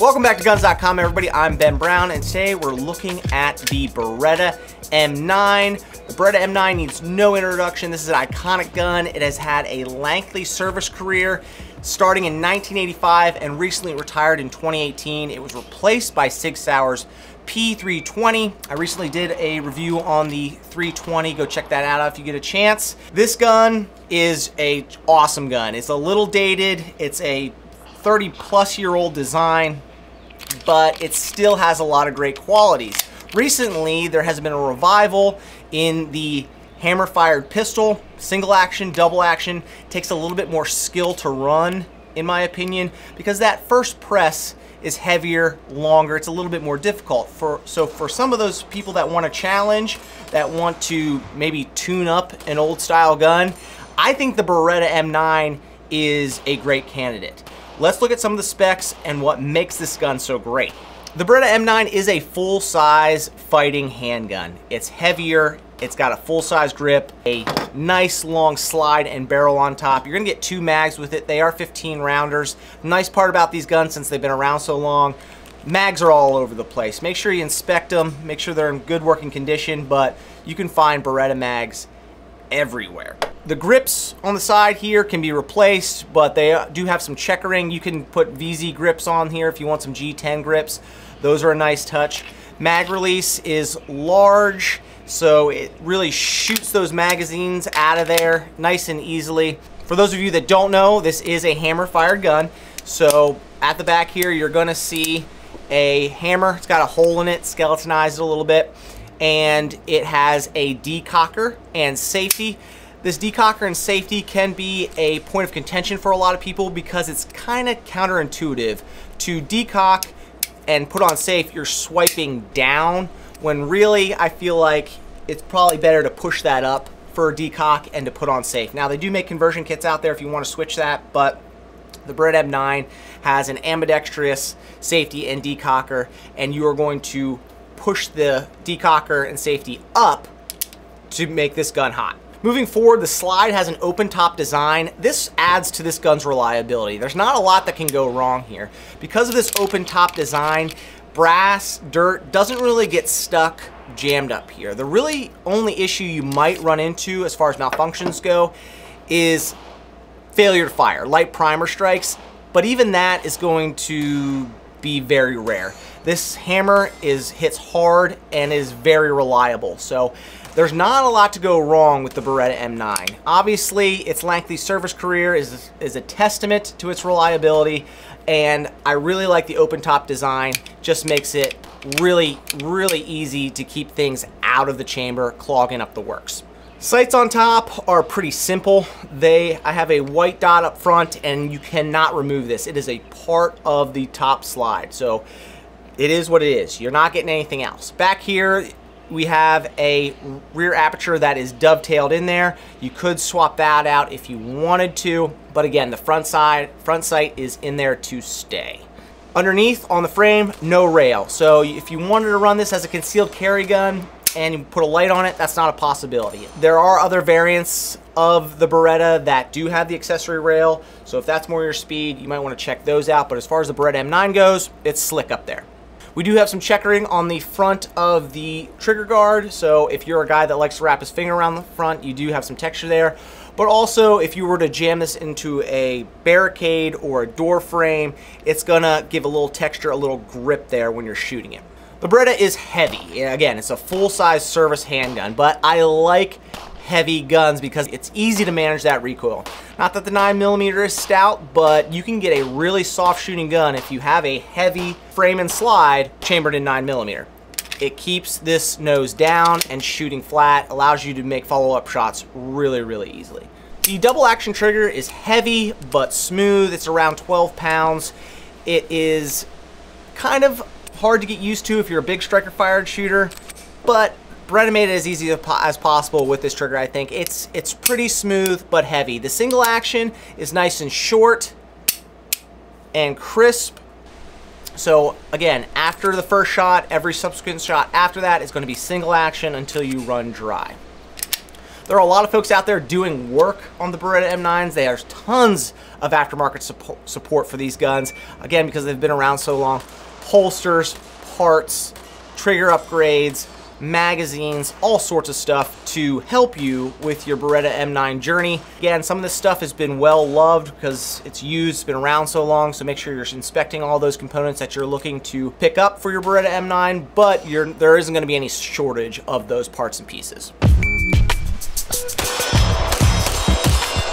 Welcome back to Guns.com everybody, I'm Ben Brown and today we're looking at the Beretta M9. The Beretta M9 needs no introduction. This is an iconic gun. It has had a lengthy service career starting in 1985 and recently retired in 2018. It was replaced by Sig Sauer's P320. I recently did a review on the 320. Go check that out if you get a chance. This gun is a awesome gun. It's a little dated. It's a 30 plus year old design, but it still has a lot of great qualities. Recently, there has been a revival in the hammer fired pistol, single action, double action. Takes a little bit more skill to run, in my opinion, because that first press is heavier, longer. It's a little bit more difficult. For So for some of those people that want a challenge, that want to maybe tune up an old style gun, I think the Beretta M9 is a great candidate. Let's look at some of the specs and what makes this gun so great. The Beretta M9 is a full-size fighting handgun. It's heavier, it's got a full-size grip, a nice long slide and barrel on top. You're gonna get two mags with it. They are 15 rounders. nice part about these guns, since they've been around so long, mags are all over the place. Make sure you inspect them, make sure they're in good working condition, but you can find Beretta mags everywhere. The grips on the side here can be replaced, but they uh, do have some checkering. You can put VZ grips on here if you want some G10 grips. Those are a nice touch. Mag release is large, so it really shoots those magazines out of there nice and easily. For those of you that don't know, this is a hammer fired gun. So at the back here, you're gonna see a hammer. It's got a hole in it, skeletonized a little bit, and it has a decocker and safety. This decocker and safety can be a point of contention for a lot of people because it's kind of counterintuitive. To decock and put on safe, you're swiping down when really I feel like it's probably better to push that up for a decock and to put on safe. Now they do make conversion kits out there if you want to switch that, but the Beretta M9 has an ambidextrous safety and decocker, and you are going to push the decocker and safety up to make this gun hot. Moving forward, the slide has an open top design. This adds to this gun's reliability. There's not a lot that can go wrong here. Because of this open top design, brass, dirt doesn't really get stuck jammed up here. The really only issue you might run into as far as malfunctions go is failure to fire, light primer strikes, but even that is going to be very rare. This hammer is hits hard and is very reliable. So there's not a lot to go wrong with the Beretta M9. Obviously, its lengthy service career is, is a testament to its reliability, and I really like the open top design. Just makes it really, really easy to keep things out of the chamber, clogging up the works. Sights on top are pretty simple. They, I have a white dot up front and you cannot remove this. It is a part of the top slide. So it is what it is. You're not getting anything else. Back here, we have a rear aperture that is dovetailed in there. You could swap that out if you wanted to, but again, the front side, front sight is in there to stay. Underneath on the frame, no rail. So if you wanted to run this as a concealed carry gun and you put a light on it, that's not a possibility. There are other variants of the Beretta that do have the accessory rail. So if that's more your speed, you might want to check those out. But as far as the Beretta M9 goes, it's slick up there. We do have some checkering on the front of the trigger guard, so if you're a guy that likes to wrap his finger around the front, you do have some texture there. But also, if you were to jam this into a barricade or a door frame, it's gonna give a little texture, a little grip there when you're shooting it. The Beretta is heavy. Again, it's a full-size service handgun, but I like heavy guns because it's easy to manage that recoil. Not that the 9mm is stout, but you can get a really soft shooting gun if you have a heavy frame and slide chambered in 9mm. It keeps this nose down and shooting flat, allows you to make follow-up shots really, really easily. The double action trigger is heavy but smooth. It's around 12 pounds. It is kind of hard to get used to if you're a big striker fired shooter, but Beretta made it as easy as possible with this trigger, I think. It's, it's pretty smooth, but heavy. The single action is nice and short and crisp. So again, after the first shot, every subsequent shot after that is going to be single action until you run dry. There are a lot of folks out there doing work on the Beretta M9s. There's tons of aftermarket support support for these guns. Again, because they've been around so long. Holsters, parts, trigger upgrades, magazines, all sorts of stuff to help you with your Beretta M9 journey. Again, some of this stuff has been well loved because it's used, it's been around so long, so make sure you're inspecting all those components that you're looking to pick up for your Beretta M9, but there isn't gonna be any shortage of those parts and pieces.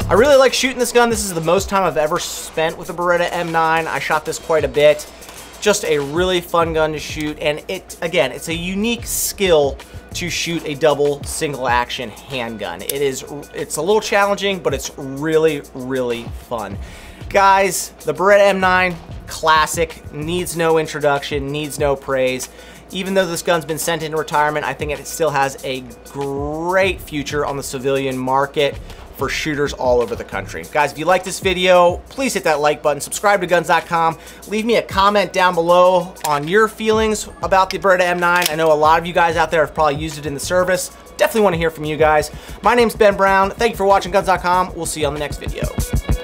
I really like shooting this gun. This is the most time I've ever spent with a Beretta M9. I shot this quite a bit just a really fun gun to shoot and it again it's a unique skill to shoot a double single action handgun. It is it's a little challenging but it's really really fun. Guys the Beretta M9 classic needs no introduction needs no praise. Even though this gun's been sent into retirement I think it still has a great future on the civilian market for shooters all over the country. Guys, if you like this video, please hit that like button, subscribe to guns.com, leave me a comment down below on your feelings about the Beretta M9. I know a lot of you guys out there have probably used it in the service. Definitely want to hear from you guys. My name's Ben Brown. Thank you for watching guns.com. We'll see you on the next video.